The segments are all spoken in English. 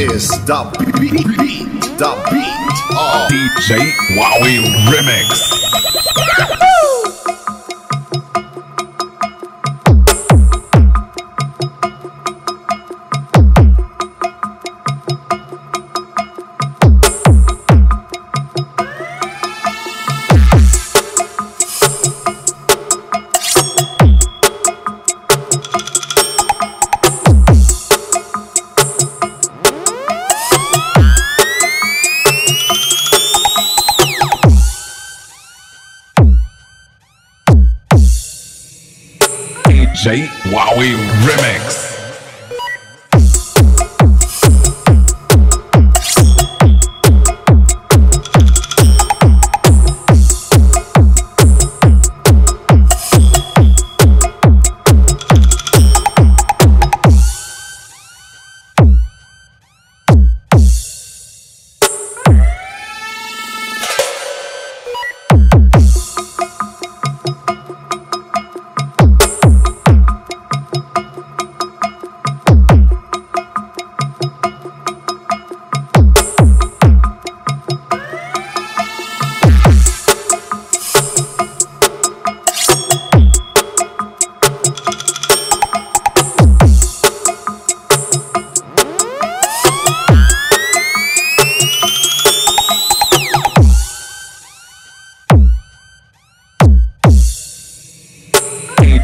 is the beat, beat, the beat of DJ Wowie Remix. DJ Wowie Remix.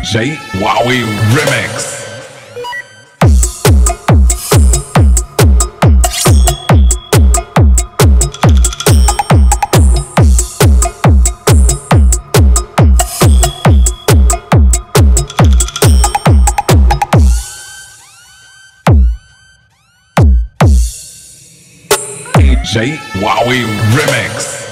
DJ Wowie Remix. DJ Wowie Remix.